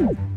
you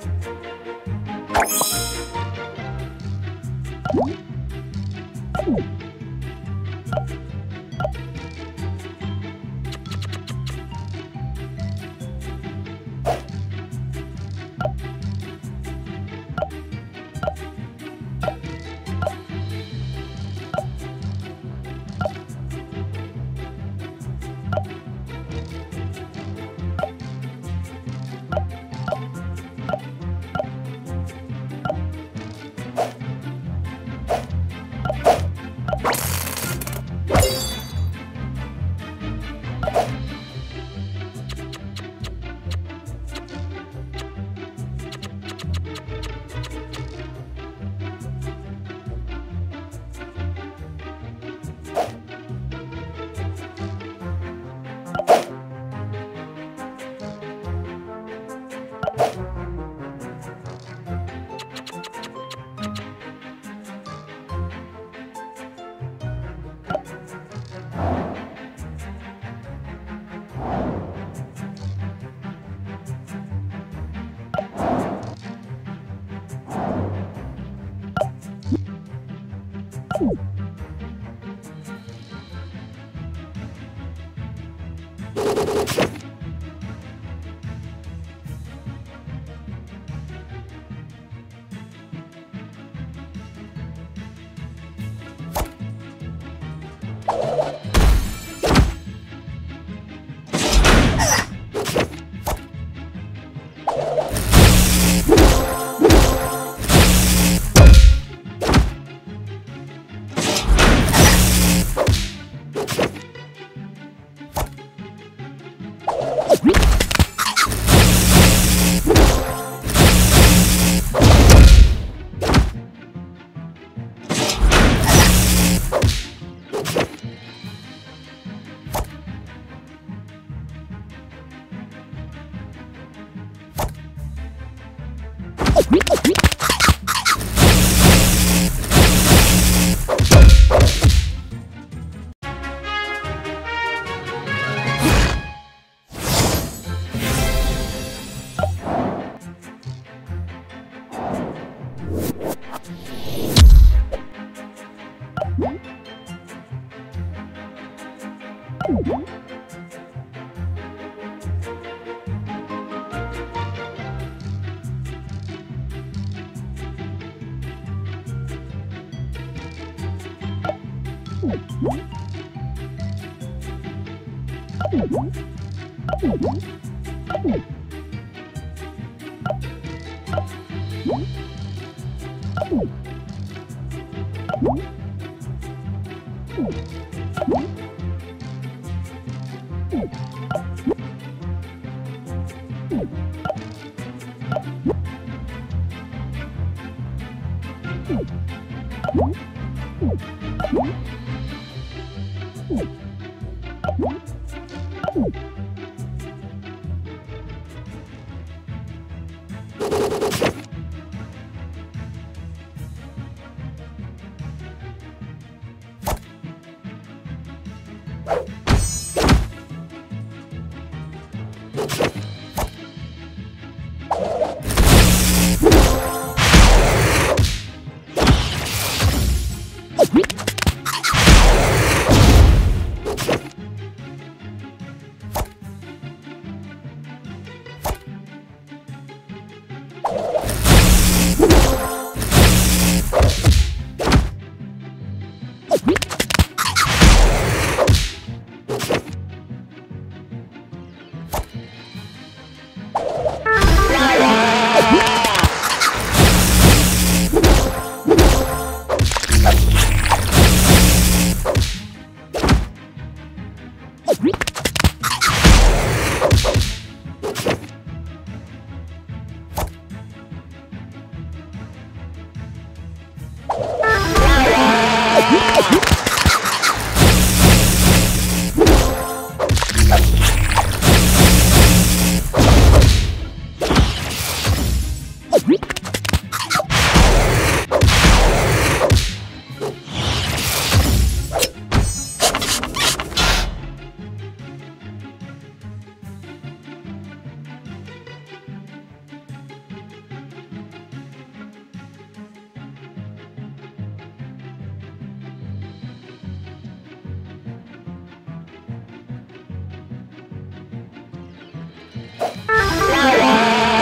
Thank you.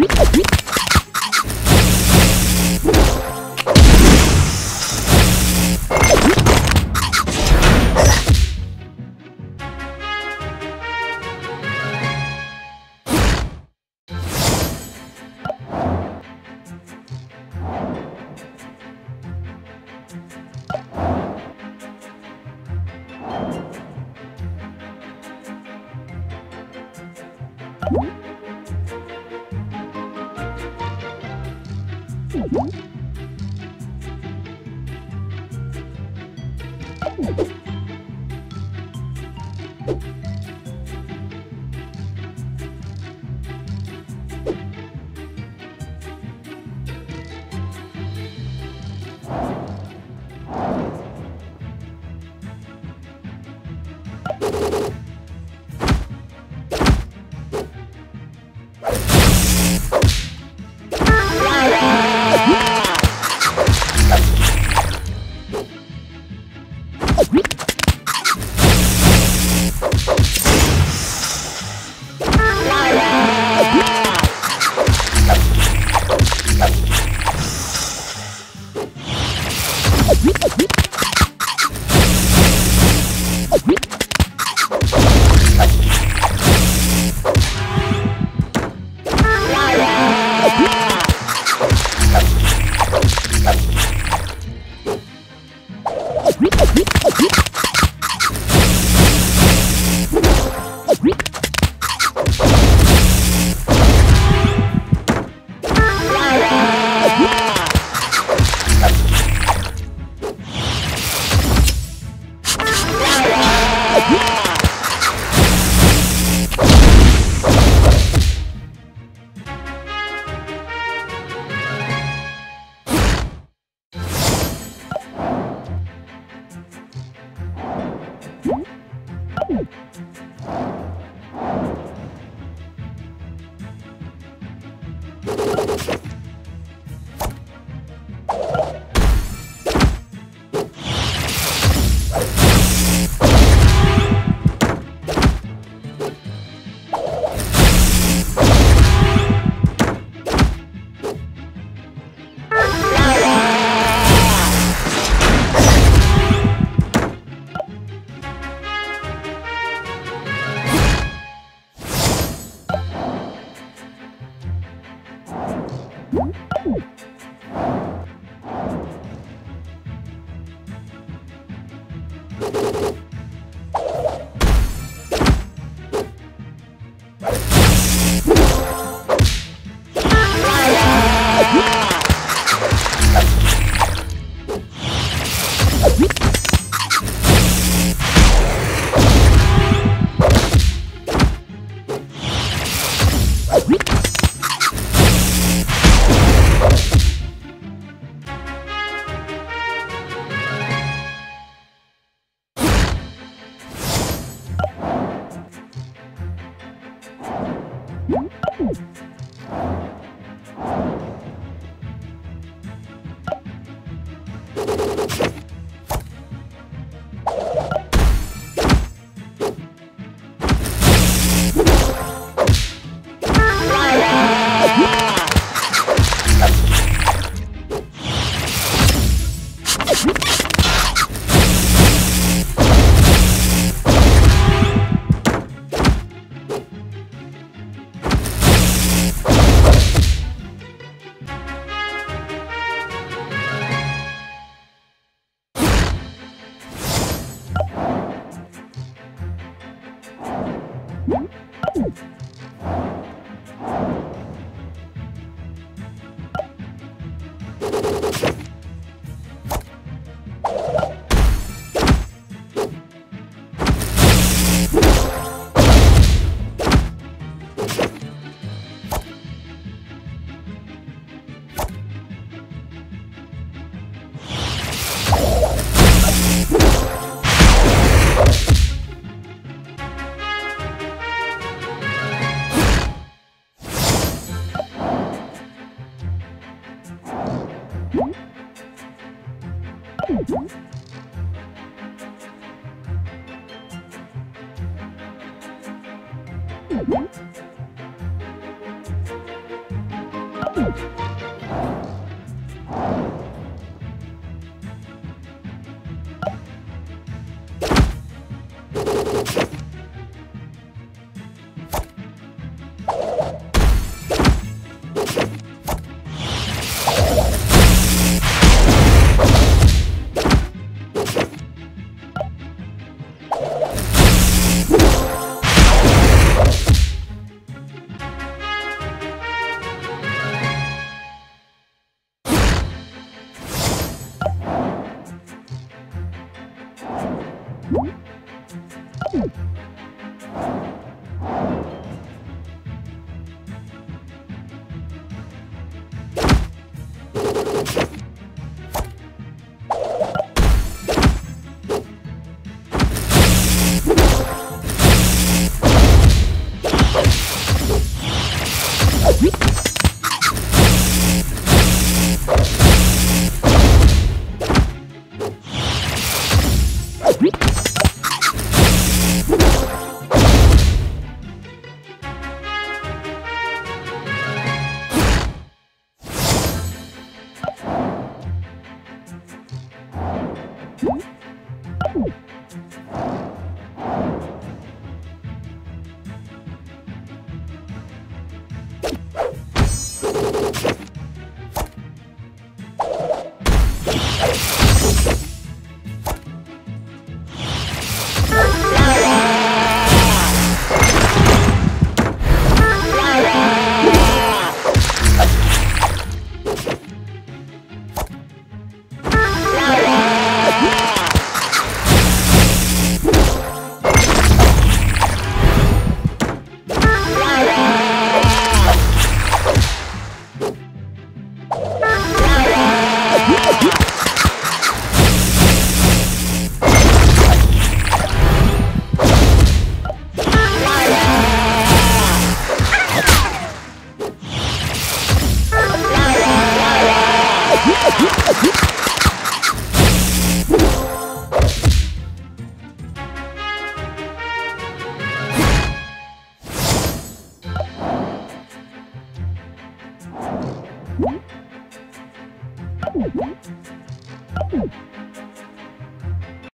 Yeah. Christmas.